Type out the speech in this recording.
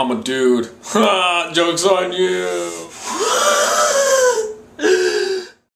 I'm a dude. Joke's on you.